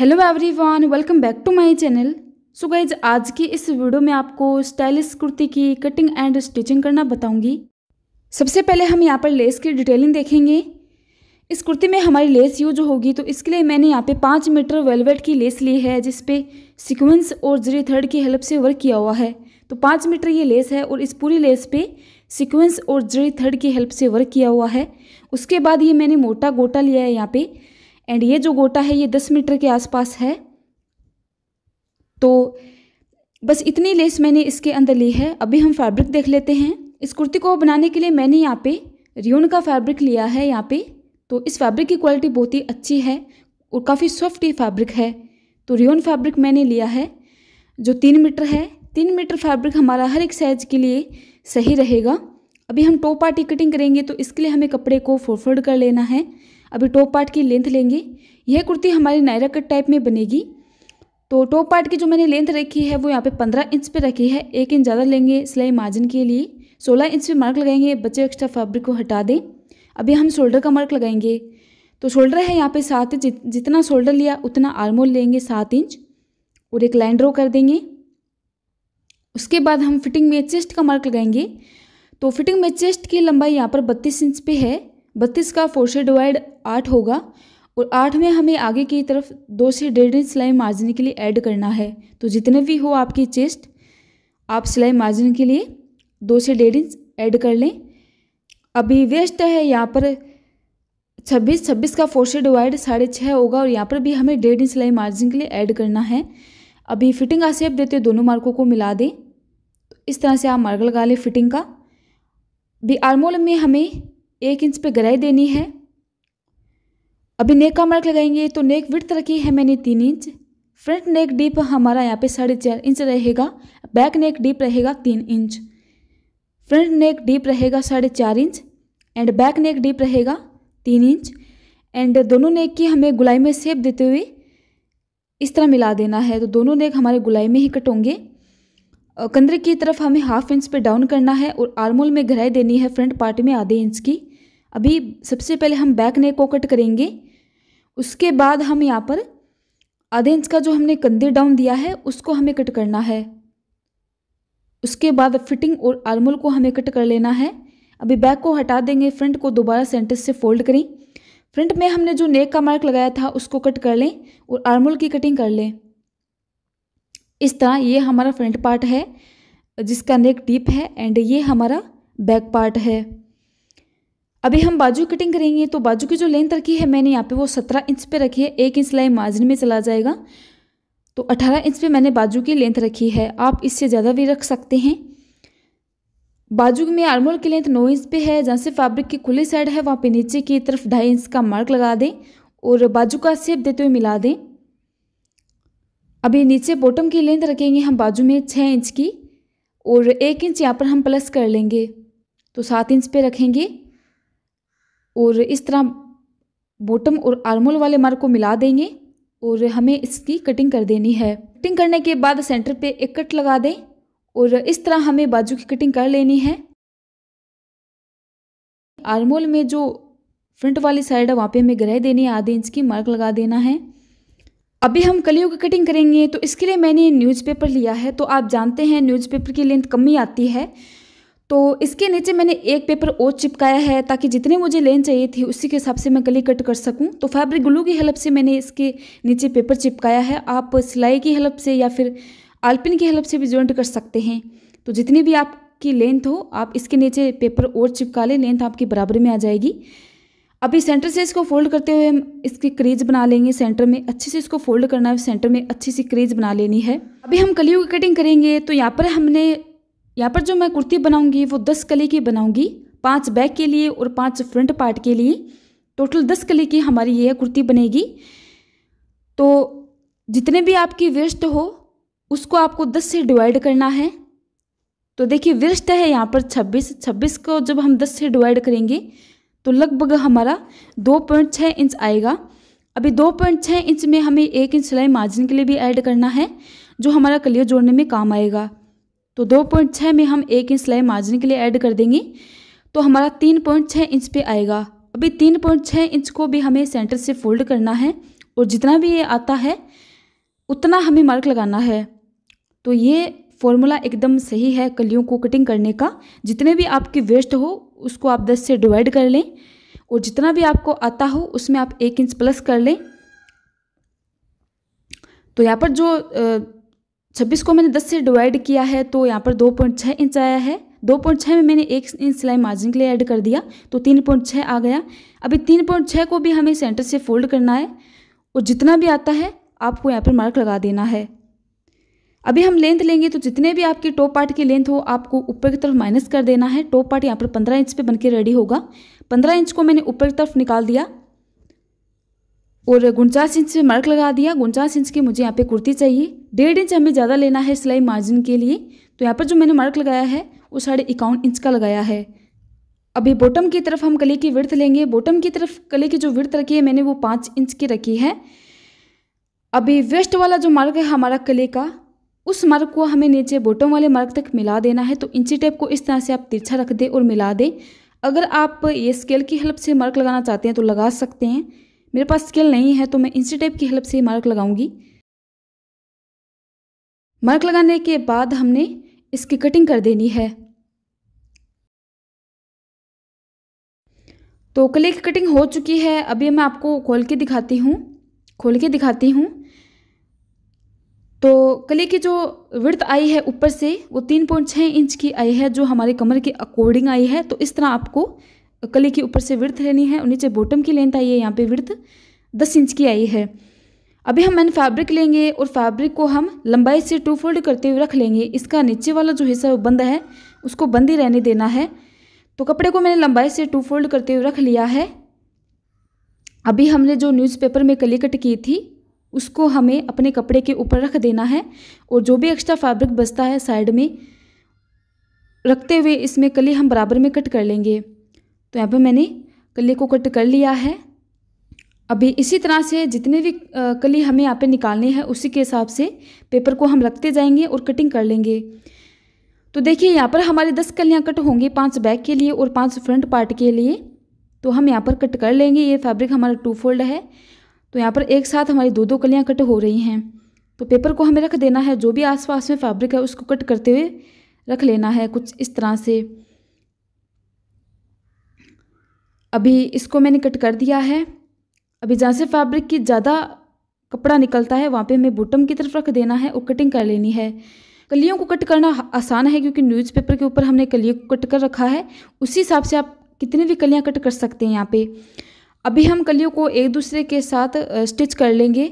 Hello everyone welcome back to my channel so guys आज की इस वीडियो में आपको स्टाइलिश कुर्ती की कटिंग एंड स्टिचिंग करना बताऊँगी। सबसे पहले हम यहाँ पर लेस की डिटेलिंग देखेंगे। इस कुर्ती में हमारी लेस यूज़ होगी तो इसके लिए मैंने यहाँ पे पाँच मीटर वेलवेट की लेस ली है जिसपे सिक्वेंस और जरी थर्ड की हेल्प से वर्क किया हुआ है। तो पाँच मीटर ये लेस है और इस पूरी लेस पे सिक्वेंस और जरी थर्ड की हेल्प से वर्क किया हुआ है। उसके बाद ये मैंने मोटा गोटा लिया है यहाँ पे। एंड ये जो गोटा है, ये दस मीटर के आसपास है। तो बस इतनी लेस मैंने इसके अंदर ली है। अभी हम फैब्रिक देख लेते हैं। इस कुर्ती को बनाने के लिए मैंने यहाँ पे रियोन का फैब्रिक लिया है यहाँ पे। तो इस फैब्रिक की क्वालिटी बहुत ही अच्छी है और काफ़ी सॉफ्ट ये फैब्रिक है। तो रियोन फैब्रिक मैंने लिया है, जो तीन मीटर है। तीन मीटर फैब्रिक हमारा हर एक साइज़ के लिए सही रहेगा। अभी हम टॉप पार्टी कटिंग करेंगे तो इसके लिए हमें कपड़े को फोरफोल्ड कर लेना है। अभी टॉप पार्ट की लेंथ लेंगे। यह कुर्ती हमारी नायरा कट टाइप में बनेगी। तो टॉप पार्ट की जो मैंने लेंथ रखी है, वो यहाँ पे पंद्रह इंच पे रखी है। एक इंच ज़्यादा लेंगे सिलाई मार्जिन के लिए। सोलह इंच पे मार्क लगाएँगे, बच्चे एक्स्ट्रा फैब्रिक को हटा दें। अभी हम शोल्डर का मार्क लगाएँगे। तो शोल्डर है यहाँ पे सात इंच जितना शोल्डर लिया, उतना आर्मोल लेंगे सात इंच और एक लाइन ड्रॉ कर देंगे। उसके बाद हम फिटिंग में चेस्ट का मार्क लगाएँगे। तो फिटिंग में चेस्ट की लंबाई यहाँ पर बत्तीस इंच पे है। बत्तीस का फोर से डिवाइड आठ होगा और आठ में हमें आगे की तरफ़ दो से डेढ़ इंच सिलाई मार्जिन के लिए ऐड करना है। तो जितने भी हो आपकी चेस्ट, आप सिलाई मार्जिन के लिए दो से डेढ़ इंच ऐड कर लें। अभी वेस्ट है, यहाँ पर छब्बीस छब्बीस का फोर से डिवाइड साढ़े छः होगा और यहाँ पर भी हमें डेढ़ इंच सिलाई मार्जिन के लिए ऐड करना है। अभी फिटिंग का देते दोनों मार्कों को मिला दें। तो इस तरह से आप मार्क लगा लें फिटिंग का। भी आर्मोल में हमें एक इंच पे गहराई देनी है। अभी नेक का मार्क लगाएँगे तो नेक विड्थ रखी है मैंने तीन इंच। फ्रंट नेक डीप हमारा यहाँ पे साढ़े चार इंच रहेगा। बैक नेक डीप रहेगा तीन इंच। फ्रंट नेक डीप रहेगा साढ़े चार inch and back neck deep रहेगा तीन इंच एंड दोनों नेक की हमें गुलाई में सेप देते हुए इस तरह मिला देना है। तो दोनों नेक हमारे गुलाई में ही कट होंगे। कंधे की तरफ़ हमें हाफ़ इंच पे डाउन करना है और आर्मोल में गहराई देनी है फ्रंट पार्ट में आधे इंच की। अभी सबसे पहले हम बैक नेक को कट करेंगे। उसके बाद हम यहाँ पर आधे इंच का जो हमने कंधे डाउन दिया है, उसको हमें कट करना है। उसके बाद फिटिंग और आर्मोल को हमें कट कर लेना है। अभी बैक को हटा देंगे फ्रंट को दोबारा सेंटर से फोल्ड करें। फ्रंट में हमने जो नेक का मार्क लगाया था, उसको कट कर लें और आर्मोल की कटिंग कर लें। इस तरह ये हमारा फ्रंट पार्ट है, जिसका नेक डीप है एंड ये हमारा बैक पार्ट है। अभी हम बाजू कटिंग करेंगे तो बाजू की जो लेंथ रखी है मैंने यहाँ पे वो सत्रह इंच पे रखी है, एक इंच सिलाई मार्जिन में चला जाएगा। तो अठारह इंच पे मैंने बाजू की लेंथ रखी है, आप इससे ज़्यादा भी रख सकते हैं। बाजू में आर्मोल की लेंथ नौ इंच पे है, जहाँ से फैब्रिक की खुली साइड है, वहाँ पे नीचे की तरफ़ ढाई इंच का मार्क लगा दें और बाजू का सेप देते हुए मिला दें। अभी नीचे बॉटम की लेंथ रखेंगे हम बाजू में छः इंच की और एक इंच यहाँ पर हम प्लस कर लेंगे तो सात इंच पे रखेंगे। और इस तरह बॉटम और आर्मोल वाले मार्क को मिला देंगे और हमें इसकी कटिंग कर देनी है। कटिंग करने के बाद सेंटर पे एक कट लगा दें और इस तरह हमें बाजू की कटिंग कर लेनी है। आर्मोल में जो फ्रंट वाली साइड है, वहाँ पे हमें गहराई देनी है, आधे इंच की मार्क लगा देना है। अभी हम कलियों की कटिंग करेंगे तो इसके लिए मैंने न्यूज़पेपर लिया है तो आप जानते हैं न्यूज़पेपर की लेंथ कम ही आती है। तो इसके नीचे मैंने एक पेपर और चिपकाया है ताकि जितनी मुझे लेंथ चाहिए थी उसी के हिसाब से मैं गली कट कर सकूँ। तो फैब्रिक ग्लू की हेल्प से मैंने इसके नीचे पेपर चिपकाया है। आप सिलाई की हेल्प से या फिर आलपिन की हेल्प से भी ज्वाइंट कर सकते हैं। तो जितनी भी आपकी लेंथ हो, आप इसके नीचे पेपर और चिपका लें, लेंथ आपकी बराबर में आ जाएगी। अभी सेंटर से इसको फोल्ड करते हुए हम इसकी क्रीज बना लेंगे सेंटर में। अच्छे से इसको फोल्ड करना है सेंटर में अच्छी सी क्रीज बना लेनी है। अभी हम कलियों की कटिंग करेंगे तो यहाँ पर हमने यहाँ पर जो मैं कुर्ती बनाऊँगी, वो दस कली की बनाऊँगी, पाँच बैक के लिए और पाँच फ्रंट पार्ट के लिए। टोटल दस कली की हमारी ये कुर्ती बनेगी। तो जितने भी आपकी वेस्ट हो, उसको आपको दस से डिवाइड करना है। तो देखिए वेस्ट है यहाँ पर छब्बीस छब्बीस को जब हम दस से डिवाइड करेंगे तो लगभग हमारा दो पॉइंट छः इंच आएगा। अभी दो पॉइंट छः इंच में हमें एक इंच सिलाई मार्जिन के लिए भी ऐड करना है, जो हमारा कलियर जोड़ने में काम आएगा। तो दो पॉइंट छः में हम एक इंच सिलाई मार्जिन के लिए ऐड कर देंगे। तो हमारा तीन पॉइंट छः इंच पे आएगा। अभी तीन पॉइंट छः इंच को भी हमें सेंटर से फोल्ड करना है और जितना भी ये आता है, उतना हमें मार्क लगाना है। तो ये फॉर्मूला एकदम सही है कलियों को कटिंग करने का। जितने भी आपकी वेस्ट हो, उसको आप दस से डिवाइड कर लें और जितना भी आपको आता हो, उसमें आप एक इंच प्लस कर लें। तो यहाँ पर जो छब्बीस को मैंने दस से डिवाइड किया है तो यहाँ पर दो पॉइंट छः इंच आया है। दो पॉइंट छः में मैंने एक इंच सिलाई मार्जिन के लिए ऐड कर दिया तो तीन पॉइंट छः आ गया। अभी तीन पॉइंट छः को भी हमें सेंटर से फोल्ड करना है, और जितना भी आता है, आपको यहाँ पर मार्क लगा देना है। अभी हम लेंथ लेंगे तो जितने भी आपकी टॉप पार्ट की लेंथ हो, आपको ऊपर की तरफ़ माइनस कर देना है। टॉप पार्ट यहाँ पर पंद्रह इंच पे बनके रेडी होगा। पंद्रह इंच को मैंने ऊपर की तरफ़ निकाल दिया और उनचास इंच से मार्क लगा दिया। उनचास इंच की मुझे यहाँ पे कुर्ती चाहिए। डेढ़ इंच हमें ज़्यादा लेना है सिलाई मार्जिन के लिए। तो यहाँ पर जो मैंने मार्क लगाया है, वो साढ़े इक्यावन इंच का लगाया है। अभी बॉटम की तरफ़ हम कली की विर्थ लेंगे। बॉटम की तरफ़ कली की जो विर्थ रखी है, मैंने वो पाँच इंच की रखी है। अभी वेस्ट वाला जो मार्क है हमारा कले का, उस मार्क को हमें नीचे बॉटम वाले मार्क तक मिला देना है। तो इंची टेप को इस तरह से आप तिरछा रख दें और मिला दें। अगर आप ये स्केल की हेल्प से मार्क लगाना चाहते हैं तो लगा सकते हैं। मेरे पास स्केल नहीं है तो मैं टेप की हेल्प से मार्क लगाऊँगी। मार्क लगाने के बाद हमने इसकी कटिंग कर देनी है। तो कले की कटिंग हो चुकी है, अभी मैं आपको खोल के दिखाती हूँ, खोल के दिखाती हूँ। तो कले की जो विर्थ आई है ऊपर से, वो तीन पॉइंट छः इंच की आई है, जो हमारे कमर के अकॉर्डिंग आई है तो इस तरह आपको कली की ऊपर से विर्थ लेनी है और नीचे बॉटम की लेंथ आई है, यहाँ पे विर्थ दस इंच की आई है। अभी हम मैंने फैब्रिक लेंगे और फैब्रिक को हम लंबाई से टू फोल्ड करते हुए रख लेंगे। इसका नीचे वाला जो हिस्सा बंद है, उसको बंद ही रहने देना है। तो कपड़े को मैंने लंबाई से टू फोल्ड करते हुए रख लिया है। अभी हमने जो न्यूज़पेपर में कली कट की थी, उसको हमें अपने कपड़े के ऊपर रख देना है और जो भी एक्स्ट्रा फैब्रिक बचता है साइड में, रखते हुए इसमें कली हम बराबर में कट कर लेंगे। तो यहाँ पर मैंने कली को कट कर लिया है। अभी इसी तरह से जितने भी कली हमें यहाँ पे निकालनी है, उसी के हिसाब से पेपर को हम रखते जाएँगे और कटिंग कर लेंगे। तो देखिए, यहाँ पर हमारी दस कलियाँ कट होंगी पाँच बैक के लिए और पाँच फ्रंट पार्ट के लिए। तो हम यहाँ पर कट कर लेंगे, ये फैब्रिक हमारा टू फोल्ड है। तो यहाँ पर एक साथ हमारी दो दो कलियाँ कट हो रही हैं। तो पेपर को हमें रख देना है, जो भी आसपास में फैब्रिक है उसको कट करते हुए रख लेना है कुछ इस तरह से। अभी इसको मैंने कट कर दिया है। अभी जहाँ से फैब्रिक की ज़्यादा कपड़ा निकलता है, वहाँ पे हमें बॉटम की तरफ़ रख देना है और कटिंग कर लेनी है। कलियों को कट करना आसान है क्योंकि न्यूज़पेपर के ऊपर हमने कलियों को कट कर रखा है। उसी हिसाब से आप कितनी भी कलियाँ कट कर सकते हैं यहाँ पे। अभी हम कलियों को एक दूसरे के साथ स्टिच कर लेंगे।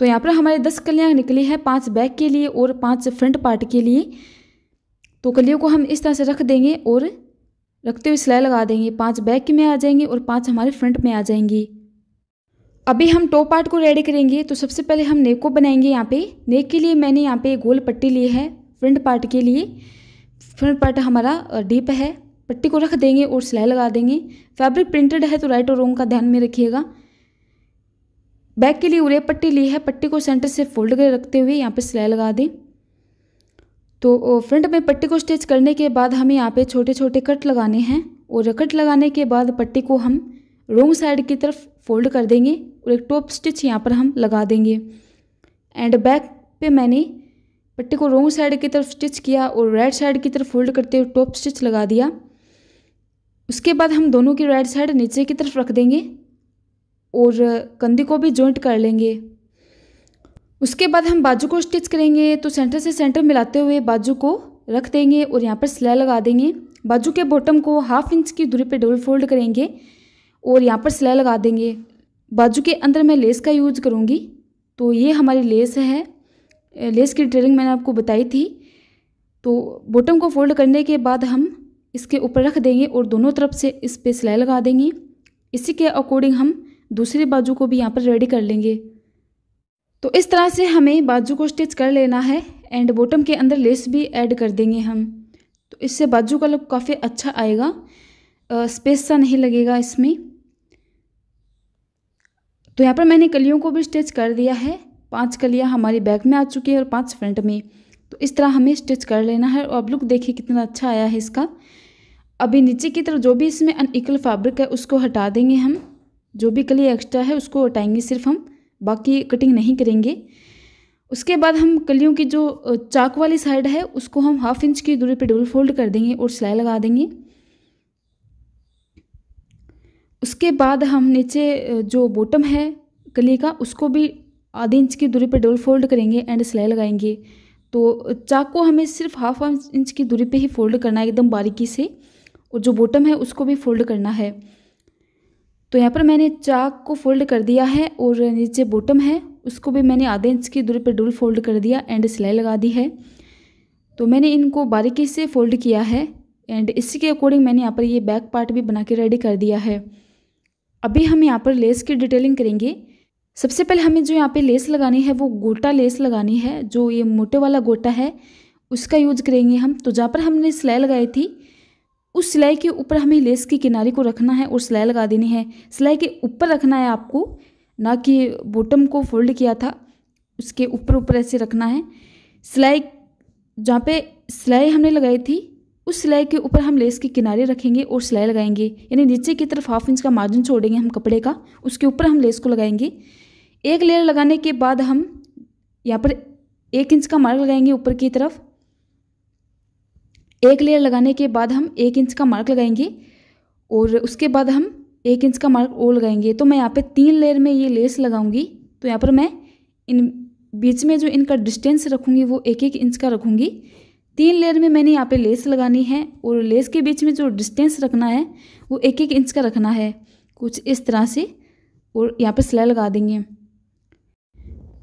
तो यहाँ पर हमारे दस कलियाँ निकली हैं, पाँच बैक के लिए और पाँच फ्रंट पार्ट के लिए। तो कलियों को हम इस तरह से रख देंगे और रखते हुए सिलाई लगा देंगे। पाँच बैक में आ जाएँगे और पाँच हमारे फ्रंट में आ जाएँगी। अभी हम टॉप पार्ट को रेडी करेंगे तो सबसे पहले हम नेक को बनाएँगे यहाँ पे। नेक के लिए मैंने यहाँ पे गोल पट्टी ली है फ्रंट पार्ट के लिए। फ्रंट पार्ट हमारा डीप है। पट्टी को रख देंगे और सिलाई लगा देंगे। फैब्रिक प्रिंटेड है तो राइट और रोंग का ध्यान में रखिएगा। बैक के लिए उरे पट्टी ली है। पट्टी को सेंटर से फोल्ड कर रखते हुए यहाँ पर सिलाई लगा दें। तो फ्रंट में पट्टी को स्टिच करने के बाद हमें यहाँ पे छोटे छोटे कट लगाने हैं और कट लगाने के बाद पट्टी को हम रोंग साइड की तरफ़ फोल्ड कर देंगे और एक टॉप स्टिच यहाँ पर हम लगा देंगे। एंड बैक पे मैंने पट्टी को रोंग साइड की तरफ़ स्टिच किया और राइट साइड की तरफ़ फोल्ड करते हुए टॉप स्टिच लगा दिया। उसके बाद हम दोनों की राइट साइड नीचे की तरफ़ रख देंगे और कंधी को भी जॉइंट कर लेंगे। उसके बाद हम बाजू को स्टिच करेंगे तो सेंटर से सेंटर मिलाते हुए बाजू को रख देंगे और यहाँ पर सिलाई लगा देंगे। बाजू के बॉटम को हाफ़ इंच की दूरी पर डबल फोल्ड करेंगे और यहाँ पर सिलाई लगा देंगे। बाजू के अंदर मैं लेस का यूज़ करूँगी तो ये हमारी लेस है। लेस की डिटेलिंग मैंने आपको बताई थी। तो बॉटम को फोल्ड करने के बाद हम इसके ऊपर रख देंगे और दोनों तरफ़ से इस पर सिलाई लगा देंगे। इसी के अकॉर्डिंग हम दूसरे बाजू को भी यहाँ पर रेडी कर लेंगे। तो इस तरह से हमें बाजू को स्टिच कर लेना है एंड बॉटम के अंदर लेस भी ऐड कर देंगे हम। तो इससे बाजू का लुक काफ़ी अच्छा आएगा। स्पेस सा नहीं लगेगा इसमें। तो यहाँ पर मैंने कलियों को भी स्टिच कर दिया है। पाँच कलियाँ हमारी बैक में आ चुकी है और पाँच फ्रंट में। तो इस तरह हमें स्टिच कर लेना है और अब लुक देखिए कितना अच्छा आया है इसका। अभी नीचे की तरफ़ जो भी इसमें अनइक्वल फैब्रिक है उसको हटा देंगे हम। जो भी कली एक्स्ट्रा है उसको हटाएँगे सिर्फ़ हम। बाकी कटिंग नहीं करेंगे। उसके बाद हम कलियों की जो चाक वाली साइड है, उसको हम हाफ़ इंच की दूरी पर डबल फोल्ड कर देंगे और सिलाई लगा देंगे। उसके बाद हम नीचे जो बॉटम है कली का, उसको भी आधे इंच की दूरी पर डबल फोल्ड करेंगे एंड सिलाई लगाएँगे। तो चाक को हमें सिर्फ़ हाफ़ इंच की दूरी पे ही फोल्ड करना है, एकदम बारीकी से। और जो बॉटम है, उसको भी फोल्ड करना है। तो यहाँ पर मैंने चाक को फोल्ड कर दिया है और नीचे बॉटम है। उसको भी मैंने आधे इंच की दूरी पर डबल फोल्ड कर दिया एंड सिलाई लगा दी है। तो मैंने इनको बारीकी से फोल्ड किया है एंड इसी के अकॉर्डिंग मैंने यहाँ पर ये बैक पार्ट भी बना के रेडी कर दिया है। अभी हम यहाँ पर लेस की डिटेलिंग करेंगे। सबसे पहले हमें जो यहाँ पे लेस लगानी है वो गोटा लेस लगानी है, जो ये मोटे वाला गोटा है, उसका यूज़ करेंगे हम। तो जहाँ पर हमने सिलाई लगाई थी उस सिलाई के ऊपर हमें लेस की किनारे को रखना है और सिलाई लगा देनी है। सिलाई के ऊपर रखना है आपको, ना कि बॉटम को फोल्ड किया था, उसके ऊपर ऊपर ऐसे रखना है। सिलाई, जहाँ पे सिलाई हमने लगाई थी, उस सिलाई के ऊपर हम लेस के किनारे रखेंगे और सिलाई लगाएँगे। यानी नीचे की तरफ़ हाफ़ इंच का मार्जिन छोड़ेंगे हम कपड़े का, उसके ऊपर हम लेस को लगाएँगे। एक लेयर लगाने के बाद हम यहाँ पर एक इंच का मार्क लगाएँगे ऊपर की तरफ़। एक लेयर लगाने के बाद हम एक इंच का मार्क लगाएँगे और उसके बाद हम एक इंच का मार्क और लगाएँगे। तो मैं यहाँ पे तीन लेयर में ये लेस लगाऊँगी। तो यहाँ पर मैं इन बीच में जो इनका डिस्टेंस रखूँगी, वो एक एक इंच का रखूँगी। तीन लेयर में मैंने यहाँ पे लेस लगानी है और लेस के बीच में जो डिस्टेंस रखना है, वो एक एक इंच का रखना है। कुछ इस तरह से और यहाँ पर सिलाई लगा देंगे।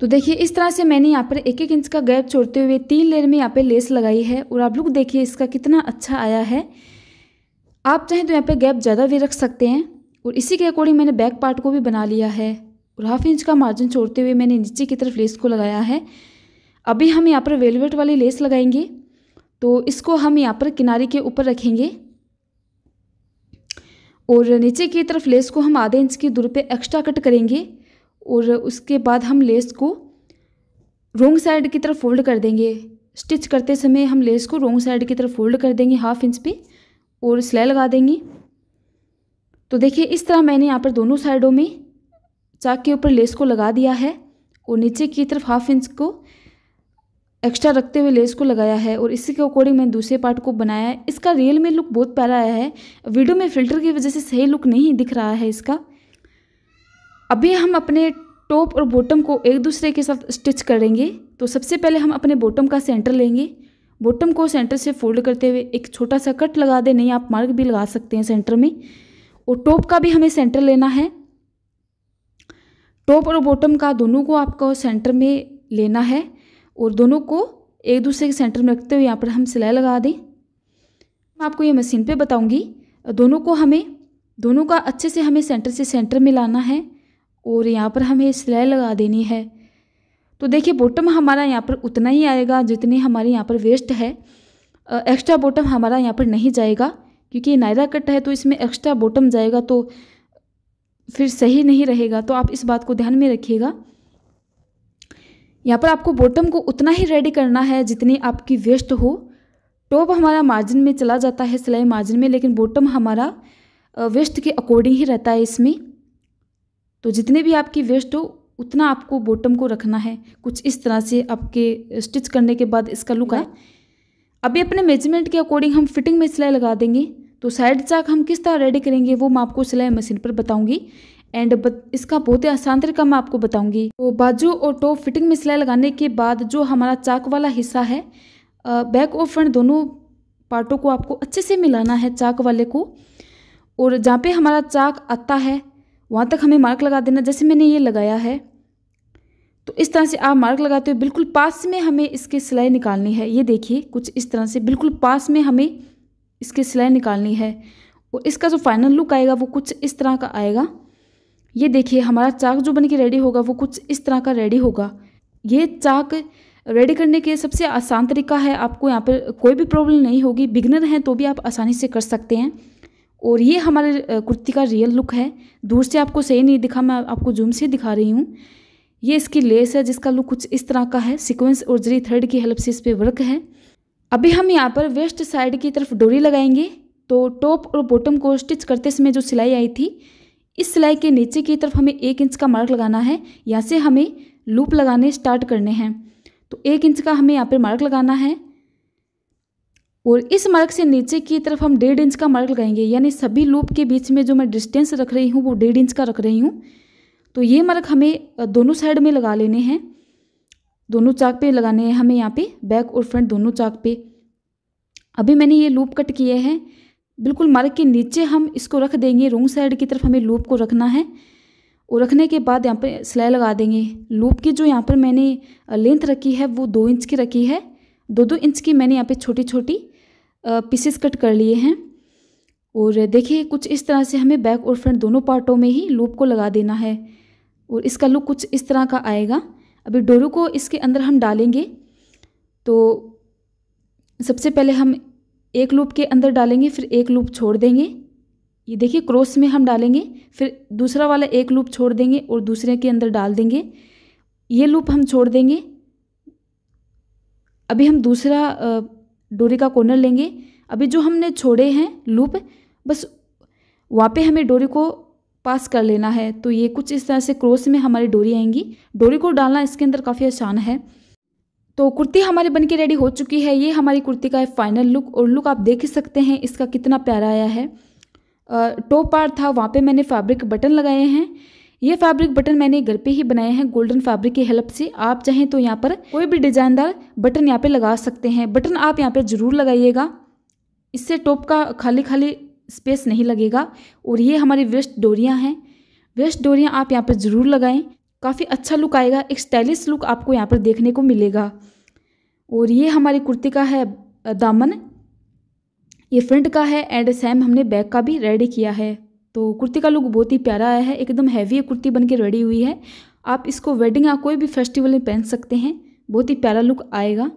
तो देखिए, इस तरह से मैंने यहाँ पर एक एक इंच का गैप छोड़ते हुए तीन लेयर में यहाँ पे लेस लगाई है और आप लोग देखिए इसका कितना अच्छा आया है। आप चाहें तो यहाँ पे गैप ज़्यादा भी रख सकते हैं और इसी के अकॉर्डिंग मैंने बैक पार्ट को भी बना लिया है और हाफ़ इंच का मार्जिन छोड़ते हुए मैंने नीचे की तरफ़ लेस को लगाया है। अभी हम यहाँ पर वेलवेट वाली लेस लगाएँगे तो इसको हम यहाँ पर किनारे के ऊपर रखेंगे और नीचे की तरफ़ लेस को हम आधे इंच की दूरी पे एक्स्ट्रा कट करेंगे। और उसके बाद हम लेस को रोंग साइड की तरफ़ फोल्ड कर देंगे। स्टिच करते समय हम लेस को रोंग साइड की तरफ़ फोल्ड कर देंगे हाफ़ इंच पे और सिलाई लगा देंगे। तो देखिए, इस तरह मैंने यहाँ पर दोनों साइडों में चाक के ऊपर लेस को लगा दिया है और नीचे की तरफ़ हाफ़ इंच को एक्स्ट्रा रखते हुए लेस को लगाया है और इसी के अकॉर्डिंग मैंने दूसरे पार्ट को बनाया है। इसका रियल में लुक बहुत प्यारा आया है। वीडियो में फ़िल्टर की वजह से सही लुक नहीं दिख रहा है इसका। अभी हम अपने टॉप और बॉटम को एक दूसरे के साथ स्टिच करेंगे तो सबसे पहले हम अपने बॉटम का सेंटर लेंगे। बॉटम को सेंटर से फोल्ड करते हुए एक छोटा सा कट लगा दें, नहीं, आप मार्क भी लगा सकते हैं सेंटर में। और टॉप का भी हमें सेंटर लेना है। टॉप और बॉटम का दोनों को आपको सेंटर में लेना है, और दोनों को एक दूसरे के सेंटर में रखते हुए यहाँ पर हम सिलाई लगा दें। मैं आपको ये मशीन पे बताऊँगी। दोनों को हमें, दोनों का अच्छे से हमें सेंटर से सेंटर में लाना है। और यहाँ पर हमें सिलाई लगा देनी है। तो देखिए बॉटम हमारा यहाँ पर उतना ही आएगा जितनी हमारे यहाँ पर वेस्ट है। एक्स्ट्रा बॉटम हमारा यहाँ पर नहीं जाएगा, क्योंकि ये नायरा कट है तो इसमें एक्स्ट्रा बॉटम जाएगा तो फिर सही नहीं रहेगा। तो आप इस बात को ध्यान में रखिएगा। यहाँ पर आपको बॉटम को उतना ही रेडी करना है जितनी आपकी वेस्ट हो। टॉप हमारा मार्जिन में चला जाता है सिलाई मार्जिन में, लेकिन बॉटम हमारा वेस्ट के अकॉर्डिंग ही रहता है इसमें। तो जितने भी आपकी वेस्ट हो, उतना आपको बॉटम को रखना है। कुछ इस तरह से आपके स्टिच करने के बाद इसका लुक है अभी अपने मेज़रमेंट के अकॉर्डिंग हम फिटिंग में सिलाई लगा देंगे। तो साइड चाक हम किस तरह रेडी करेंगे, वो मैं आपको सिलाई मशीन पर बताऊँगी। एंड इसका बहुत ही आसान तरीका मैं आपको बताऊँगी। तो बाजू और टॉप फिटिंग में सिलाई लगाने के बाद जो हमारा चाक वाला हिस्सा है बैक और फ्रंट दोनों पार्टों को आपको अच्छे से मिलाना है चाक वाले को। और जहाँ पे हमारा चाक आता है वहाँ तक हमें मार्क लगा देना, जैसे मैंने ये लगाया है। तो इस तरह से आप मार्क लगाते हो बिल्कुल पास में हमें इसकी सिलाई निकालनी है। ये देखिए, कुछ इस तरह से बिल्कुल पास में हमें इसकी सिलाई निकालनी है। और इसका जो फाइनल लुक आएगा, वो कुछ इस तरह का आएगा। ये देखिए, हमारा चाक जो बन के रेडी होगा, वो कुछ इस तरह का रेडी होगा। ये चाक रेडी करने के सबसे आसान तरीका है। आपको यहाँ पर कोई भी प्रॉब्लम नहीं होगी। बिगनर हैं तो भी आप आसानी से कर सकते हैं। और ये हमारे कुर्ती का रियल लुक है। दूर से आपको सही नहीं दिखा, मैं आपको जूम से दिखा रही हूँ। ये इसकी लेस है, जिसका लुक कुछ इस तरह का है। सीक्वेंस और जरी थ्रेड की हेल्प से इस पर वर्क है। अभी हम यहाँ पर वेस्ट साइड की तरफ़ डोरी लगाएँगे। तो टॉप और बॉटम को स्टिच करते समय जो सिलाई आई थी, इस सिलाई के नीचे की तरफ़ हमें एक इंच का मार्क लगाना है। यहाँ से हमें लूप लगाने स्टार्ट करने हैं। तो एक इंच का हमें यहाँ पर मार्क लगाना है। और इस मार्क से नीचे की तरफ़ हम डेढ़ इंच का मार्क लगाएँगे, यानी सभी लूप के बीच में जो मैं डिस्टेंस रख रही हूँ, वो डेढ़ इंच का रख रही हूँ। तो ये मार्क हमें दोनों साइड में लगा लेने हैं। दोनों चाक पे लगाने हैं हमें यहाँ पे बैक और फ्रंट दोनों चाक पे। अभी मैंने ये लूप कट किए हैं। बिल्कुल मार्क के नीचे हम इसको रख देंगे रोंग साइड की तरफ़ हमें लूप को रखना है। और रखने के बाद यहाँ पर सिलाई लगा देंगे। लूप की जो यहाँ पर मैंने लेंथ रखी है, वो दो इंच की रखी है। दो दो इंच की मैंने यहाँ पे छोटी छोटी पीसेस कट कर लिए हैं। और देखिए, कुछ इस तरह से हमें बैक और फ्रंट दोनों पार्टों में ही लूप को लगा देना है। और इसका लुक कुछ इस तरह का आएगा। अभी डोरू को इसके अंदर हम डालेंगे। तो सबसे पहले हम एक लूप के अंदर डालेंगे, फिर एक लूप छोड़ देंगे। ये देखिए क्रॉस में हम डालेंगे, फिर दूसरा वाला एक लूप छोड़ देंगे और दूसरे के अंदर डाल देंगे। ये लूप हम छोड़ देंगे। अभी हम दूसरा डोरी का कॉर्नर लेंगे। अभी जो हमने छोड़े हैं लूप बस वहाँ पे हमें डोरी को पास कर लेना है। तो ये कुछ इस तरह से क्रॉस में हमारी डोरी आएँगी। डोरी को डालना इसके अंदर काफ़ी आसान है। तो कुर्ती हमारी बन के रेडी हो चुकी है। ये हमारी कुर्ती का है फाइनल लुक और लुक आप देख सकते हैं, इसका कितना प्यारा आया है। टॉप पार्ट था, वहाँ पे मैंने फैब्रिक बटन लगाए हैं। ये फैब्रिक बटन मैंने घर पे ही बनाए हैं गोल्डन फैब्रिक की हेल्प से। आप चाहें तो यहाँ पर कोई भी डिजाइनदार बटन यहाँ पे लगा सकते हैं। बटन आप यहाँ पे ज़रूर लगाइएगा। इससे टॉप का खाली खाली स्पेस नहीं लगेगा। और ये हमारी वेस्ट डोरियाँ हैं। वेस्ट डोरियाँ आप यहाँ पर ज़रूर लगाएँ। काफ़ी अच्छा लुक आएगा। एक स्टाइलिश लुक आपको यहाँ पर देखने को मिलेगा। और ये हमारी कुर्ती का है, दामन। ये फ्रंट का है एंड सेम हमने बैक का भी रेडी किया है। तो कुर्ती का लुक बहुत ही प्यारा आया है, एकदम हैवी कुर्ती बन के रेडी हुई है। आप इसको वेडिंग या कोई भी फेस्टिवल में पहन सकते हैं, बहुत ही प्यारा लुक आएगा।